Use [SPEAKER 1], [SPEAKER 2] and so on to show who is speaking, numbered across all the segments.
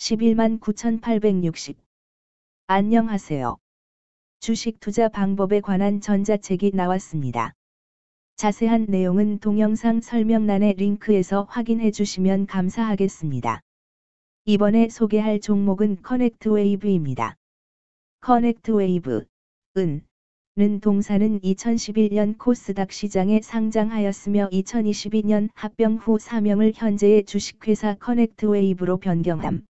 [SPEAKER 1] 11만 9,860. 안녕하세요. 주식 투자 방법에 관한 전자책이 나왔습니다. 자세한 내용은 동영상 설명란의 링크에서 확인해 주시면 감사하겠습니다. 이번에 소개할 종목은 커넥트 웨이브입니다. 커넥트 웨이브, 은, 는 동사는 2011년 코스닥 시장에 상장하였으며 2022년 합병 후 사명을 현재의 주식회사 커넥트 웨이브로 변경함.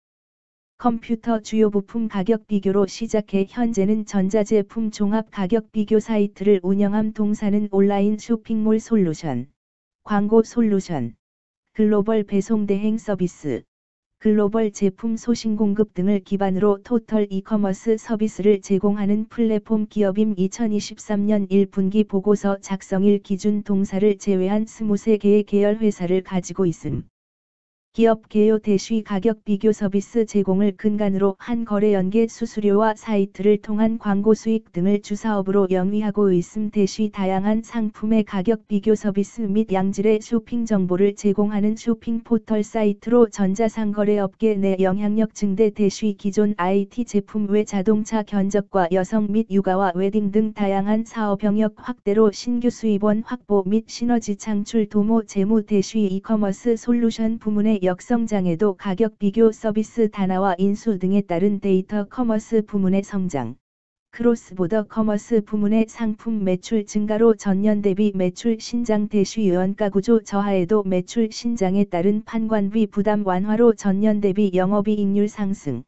[SPEAKER 1] 컴퓨터 주요 부품 가격 비교로 시작해 현재는 전자제품 종합 가격 비교 사이트를 운영함 동사는 온라인 쇼핑몰 솔루션, 광고 솔루션, 글로벌 배송 대행 서비스, 글로벌 제품 sourcing 공급 등을 기반으로 토털 이커머스 서비스를 제공하는 플랫폼 기업임 2023년 1분기 보고서 작성일 기준 동사를 제외한 23개의 계열 회사를 가지고 있음. 기업 개요 대쉬 가격 비교 서비스 제공을 근간으로 한 거래 연계 수수료와 사이트를 통한 광고 수익 등을 주사업으로 영위하고 있음 대쉬 다양한 상품의 가격 비교 서비스 및 양질의 쇼핑 정보를 제공하는 쇼핑 포털 사이트로 전자상거래 업계 내 영향력 증대 대쉬 기존 IT 제품 외 자동차 견적과 여성 및 육아와 웨딩 등 다양한 사업 영역 확대로 신규 수입원 확보 및 시너지 창출 도모 재무 대쉬 이커머스 솔루션 부문의 역성장에도 가격 비교 서비스 다나와 인수 등에 따른 데이터 commerce 부문의 성장, cross-border commerce 부문의 상품 매출 증가로 전년 대비 매출 신장 대쉬 원가 구조 저하에도 매출 신장에 따른 판관비 부담 완화로 전년 대비 영업이익률 상승,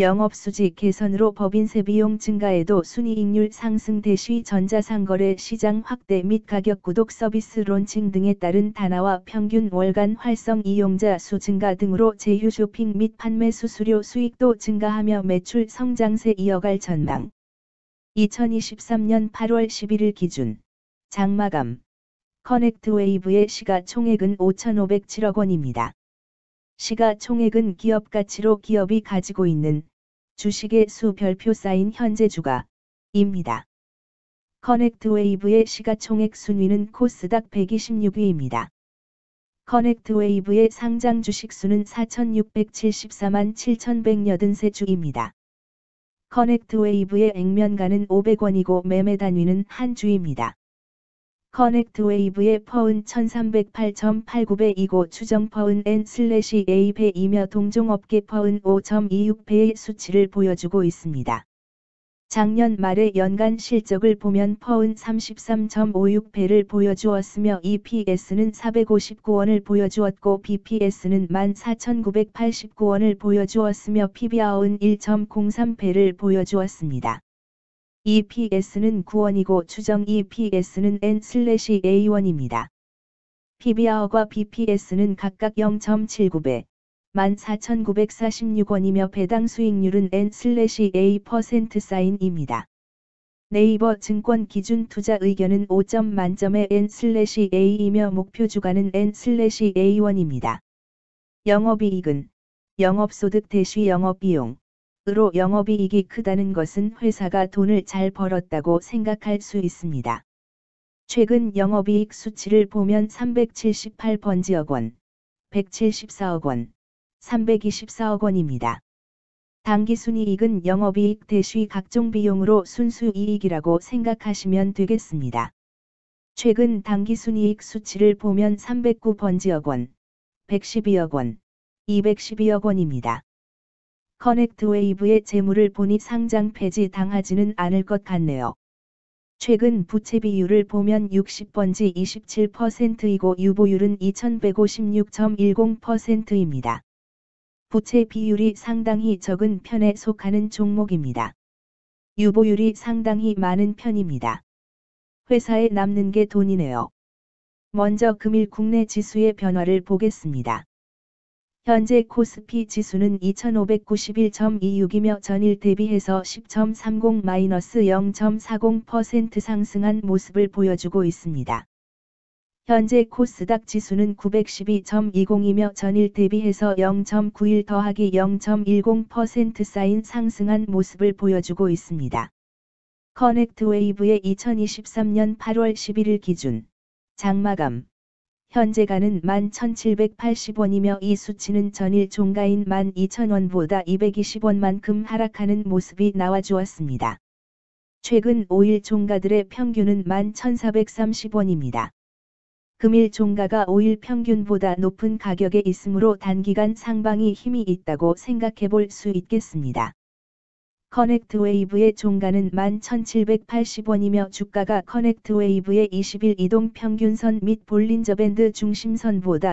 [SPEAKER 1] 영업수지 개선으로 법인세 비용 증가에도 순이익률 상승 대쉬 전자상거래 시장 확대 및 가격 구독 서비스 론칭 등에 따른 다나와 평균 월간 활성 이용자 수 증가 등으로 제휴 쇼핑 및 판매 수수료 수익도 증가하며 매출 성장세 이어갈 전망. 2023년 8월 11일 기준 장마감 커넥트 웨이브의 시가총액은 5,507억 원입니다. 시가총액은 기업 가치로 기업이 가지고 있는 주식의 수 별표 쌓인 현재 주가입니다. 커넥트 웨이브의 시가총액 순위는 코스닥 126위입니다. 커넥트 웨이브의 상장 주식 수는 4,674만 7,183주입니다. 커넥트 웨이브의 액면가는 500원이고 매매 단위는 한 주입니다. 커넥트 웨이브의 PER은 1308.89배 이고 추정 PER은 n/a배이며 동종업계 PER은 5.26배의 수치를 보여주고 있습니다. 작년 말의 연간 실적을 보면 PER은 33.56배를 보여주었으며 EPS는 459원을 보여주었고 BPS는 14,989원을 보여주었으며 PBR은 1.03배를 보여주었습니다. EPS는 9원이고 추정 EPS는 N/A1입니다. PBR과 BPS는 각각 0.79배, 14,946원이며 배당 수익률은 N/A% 사인입니다. 네이버 증권 기준 투자 의견은 5점 만점의 N/A이며 목표 주가는 N/A1입니다. 영업이익은 영업소득 대시 영업비용 으로 영업이익이 크다는 것은 회사가 돈을 잘 벌었다고 생각할 수 있습니다. 최근 영업이익 수치를 보면 378번지억 원, 174억 원, 324억 원입니다. 당기순이익은 영업이익 대시 각종 비용으로 순수이익이라고 생각하시면 되겠습니다. 최근 당기순이익 수치를 보면 309번지억 원, 112억 원, 212억 원입니다. 커넥트 웨이브의 재물을 보니 상장 폐지 당하지는 않을 것 같네요. 최근 부채 비율을 보면 60번지 27%이고 유보율은 2156.10%입니다. 부채 비율이 상당히 적은 편에 속하는 종목입니다. 유보율이 상당히 많은 편입니다. 회사에 남는 게 돈이네요. 먼저 금일 국내 지수의 변화를 보겠습니다. 현재 코스피 지수는 2591.26이며 전일 대비해서 10.30-0.40% 상승한 모습을 보여주고 있습니다. 현재 코스닥 지수는 912.20이며 전일 대비해서 0.91 더하기 0.10% 쌓인 상승한 모습을 보여주고 있습니다. 커넥트 웨이브의 2023년 8월 11일 기준 장마감 현재가는 11,780원이며 이 수치는 전일 종가인 12,000원보다 220원만큼 하락하는 모습이 나와주었습니다. 최근 5일 종가들의 평균은 11,430원입니다. 금일 종가가 5일 평균보다 높은 가격에 있으므로 단기간 상방이 힘이 있다고 생각해 볼 수 있겠습니다. 커넥트 웨이브의 종가는 11,780원이며 주가가 커넥트 웨이브의 20일 이동 평균선 및 볼린저 밴드 중심선보다